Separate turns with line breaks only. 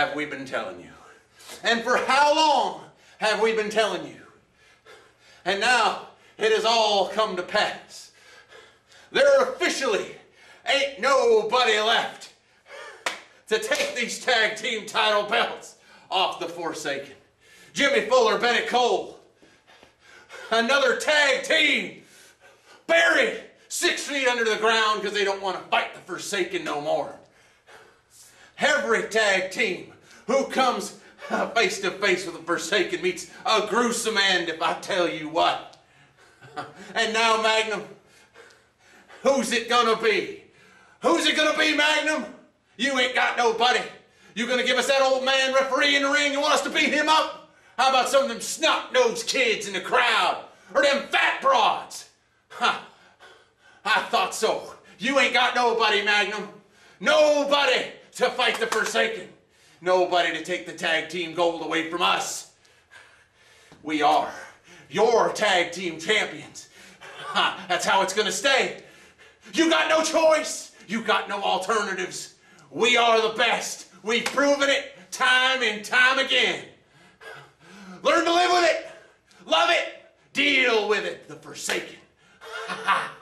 have we been telling you? And for how long have we been telling you? And now it has all come to pass. There officially ain't nobody left to take these tag team title belts off the Forsaken. Jimmy Fuller, Bennett Cole, another tag team buried six feet under the ground because they don't want to fight the Forsaken no more. Every tag team who comes face to face with the Forsaken meets a gruesome end if I tell you what. And now, Magnum, who's it gonna be? Who's it gonna be, Magnum? You ain't got nobody. You gonna give us that old man referee in the ring? You want us to beat him up? How about some of them snot-nosed kids in the crowd? Or them fat broads? Huh. I thought so. You ain't got nobody, Magnum. Nobody to fight the Forsaken. Nobody to take the tag team gold away from us. We are your tag team champions. That's how it's gonna stay. You got no choice. You got no alternatives. We are the best. We've proven it time and time again. Learn to live with it. Love it. Deal with it. The Forsaken.